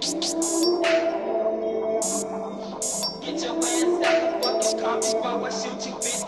Get your ass out the fucking car before I shoot you, bitch.